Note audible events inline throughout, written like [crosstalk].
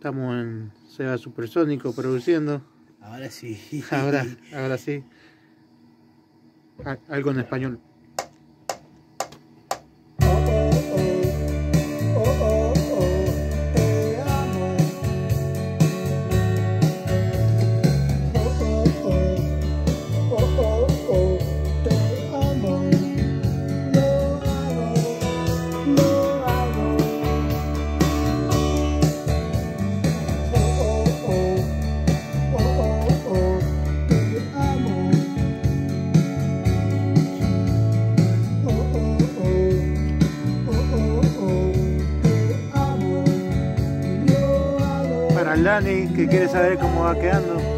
Estamos en Seba Supersónico produciendo. Ahora sí. Ahora, [laughs] ahora sí. Algo en español. El Dani que quiere saber cómo va quedando.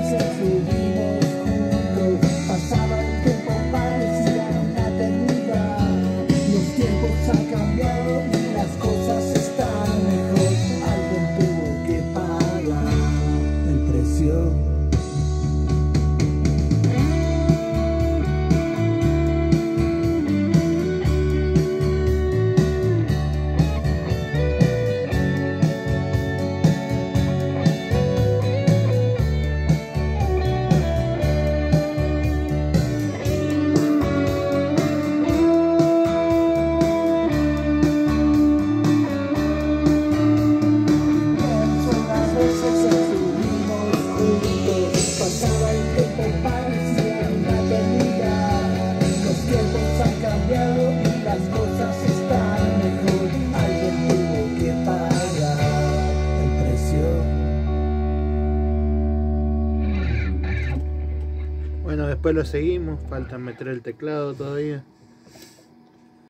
lives are free. Bueno, después lo seguimos, falta meter el teclado todavía.